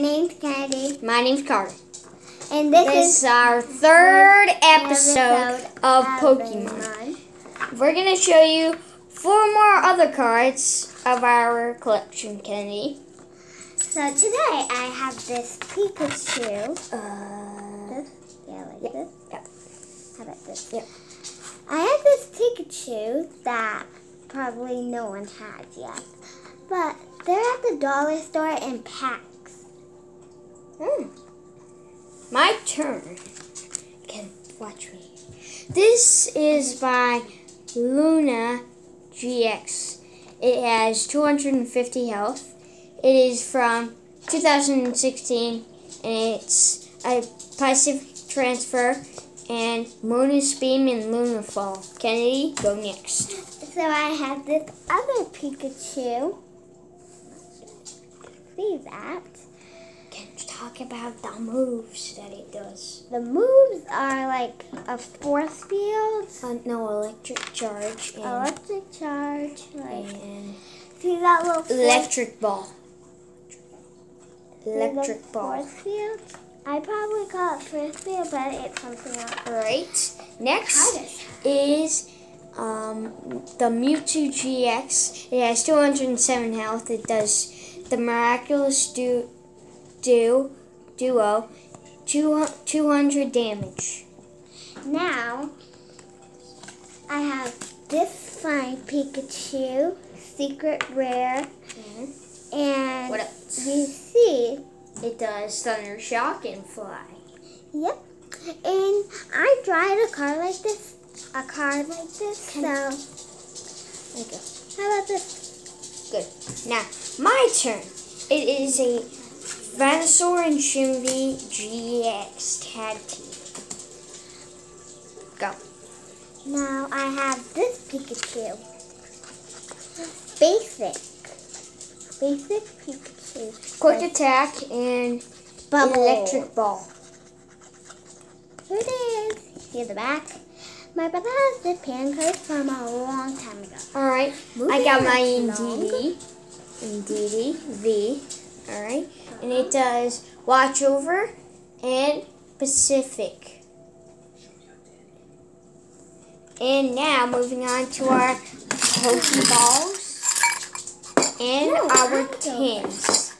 name's Kennedy. My name's Carter. And this, This is our third episode episode of Pokemon. Pokemon. We're gonna show you four more other cards of our collection, Kennedy. So today I have this Pikachu. Uh, This? Yeah, like Yeah, this? yeah. How about this? Yeah. I have this Pikachu that probably no one has yet. But they're at the dollar store in packs. Hmm. My turn. Can watch me. This is by Luna GX. It has 250 health. It is from 2016, and it's a passive transfer and Moonus Beam and Lunar Fall. Kennedy, go next. So I have this other Pikachu. See that? Talk about the moves that it does? The moves are like a force field, Uh, no electric charge and, electric charge, like see that little force, electric ball. see Electric ball. force field? I probably call it force field, but it's something else. Alright. Next is um, the Mewtwo GX. It has 207 health. It does the Miraculous du- du- Duo, two- 200 damage. Now, I have this fine Pikachu, secret rare, mm-hmm. and What else? you see, It does Thunder Shock and Fly. yep, and I tried a card like this, a card like this, so There you go. how about this? Good. Now, my turn. It is a Venusaur and Snivy GX tag team. Go. Now I have this Pikachu, basic, basic Pikachu, Quick attack and bubble. electric ball. Here it is. Here's the back. My brother has this pan card from a long time ago. Alright. I got my. Indeedee. Indeedee V. Alright. And it does Watch Over and Pacific. And now moving on to our Pokeballs and No, our tins.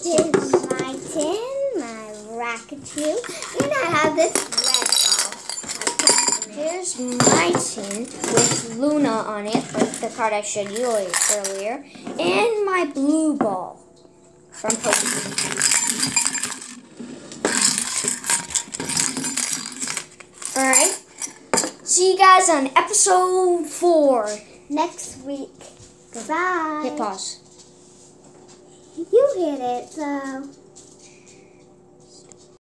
Here's my tin, my Rakachu, and I have this red ball. Here's my tin with Luna on it, like the card I showed you earlier, and my blue ball from Pokemon. Alright, see you guys on episode 4. Next week. Goodbye. Hit pause. You hit it, so.